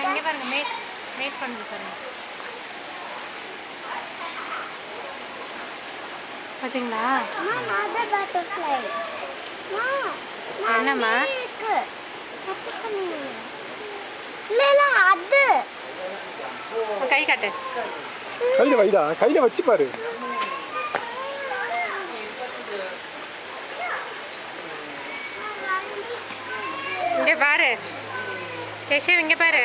இங்கே பாருங்க make make பண்ணுது பாருங்க. பார்த்தீங்களா அம்மா மதர் பட்டர்ஃப்ளை என்னம்மா? அது. கை காட்டு. கையில் வைடா கையில் வச்சு பாரு. இங்கே பாரு. கேஷவ் இங்கே பாரு